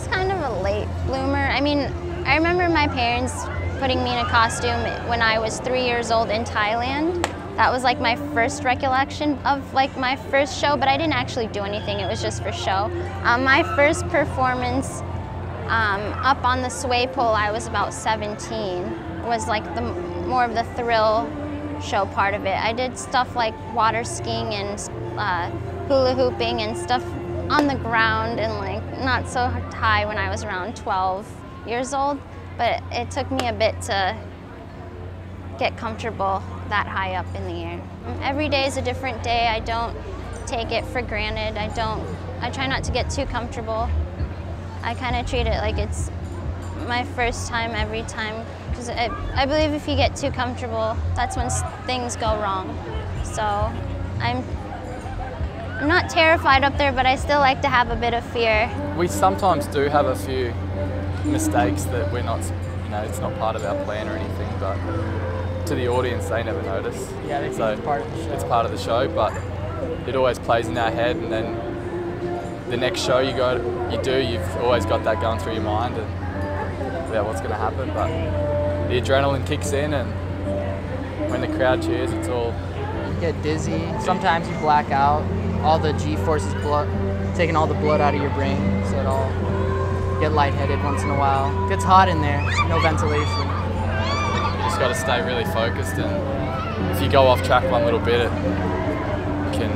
was kind of a late bloomer. I mean, I remember my parents putting me in a costume when I was three years old in Thailand. That was like my first recollection of like my first show, but I didn't actually do anything. It was just for show. Um, my first performance um, up on the sway pole, I was about 17. Was like the more of the thrill show part of it. I did stuff like water skiing and uh, hula hooping and stuff on the ground and like not so high when I was around 12 years old, but it took me a bit to get comfortable that high up in the air. Every day is a different day. I don't take it for granted. I don't, I try not to get too comfortable. I kind of treat it like it's my first time every time because I, I believe if you get too comfortable, that's when things go wrong. So I'm I'm not terrified up there, but I still like to have a bit of fear. We sometimes do have a few mistakes that we're not, you know, it's not part of our plan or anything, but to the audience, they never notice. Yeah, they so it's part of the show. It's part of the show, but it always plays in our head, and then the next show you go, you do, you've always got that going through your mind, and yeah, what's going to happen? But the adrenaline kicks in, and when the crowd cheers, it's all. You get dizzy. Sometimes you black out. All the G forces blood, taking all the blood out of your brain, so it all get lightheaded once in a while. It gets hot in there. No ventilation You just got to stay really focused and if you go off track one little bit it can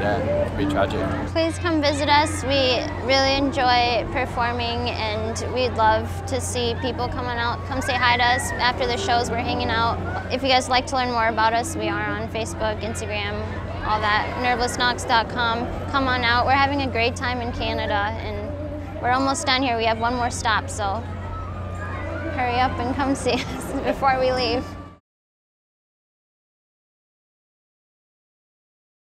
yeah be tragic. Please come visit us. We really enjoy performing and we'd love to see people coming out, come say hi to us after the shows we're hanging out. If you guys like to learn more about us, we are on Facebook, Instagram, all that, nervelessnocks.com. Come on out. We're having a great time in Canada and we're almost done here. We have one more stop, so hurry up and come see us before we leave.